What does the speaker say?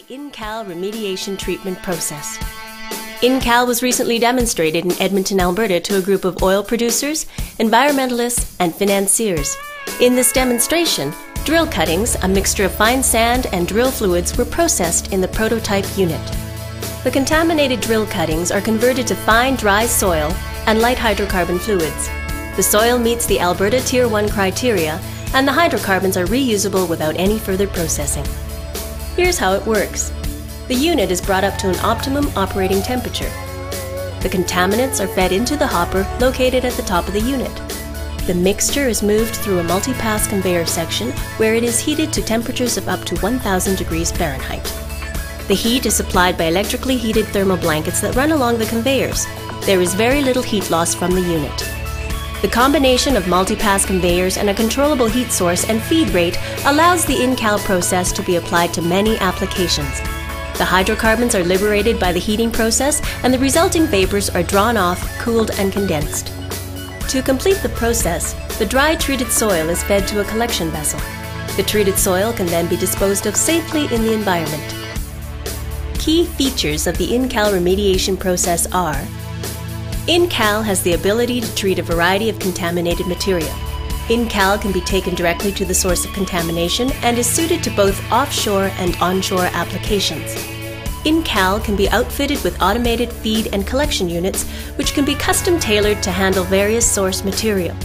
The InCal remediation treatment process. InCal was recently demonstrated in Edmonton, Alberta to a group of oil producers, environmentalists, and financiers. In this demonstration, drill cuttings, a mixture of fine sand and drill fluids, were processed in the prototype unit. The contaminated drill cuttings are converted to fine dry soil and light hydrocarbon fluids. The soil meets the Alberta Tier 1 criteria, and the hydrocarbons are reusable without any further processing. Here's how it works. The unit is brought up to an optimum operating temperature. The contaminants are fed into the hopper located at the top of the unit. The mixture is moved through a multi-pass conveyor section where it is heated to temperatures of up to 1000 degrees Fahrenheit. The heat is supplied by electrically heated thermal blankets that run along the conveyors. There is very little heat loss from the unit. The combination of multi-pass conveyors and a controllable heat source and feed rate allows the InCal process to be applied to many applications. The hydrocarbons are liberated by the heating process and the resulting vapors are drawn off, cooled and condensed. To complete the process, the dry treated soil is fed to a collection vessel. The treated soil can then be disposed of safely in the environment. Key features of the InCal remediation process are InCal has the ability to treat a variety of contaminated material. InCal can be taken directly to the source of contamination and is suited to both offshore and onshore applications. InCal can be outfitted with automated feed and collection units, which can be custom tailored to handle various source material.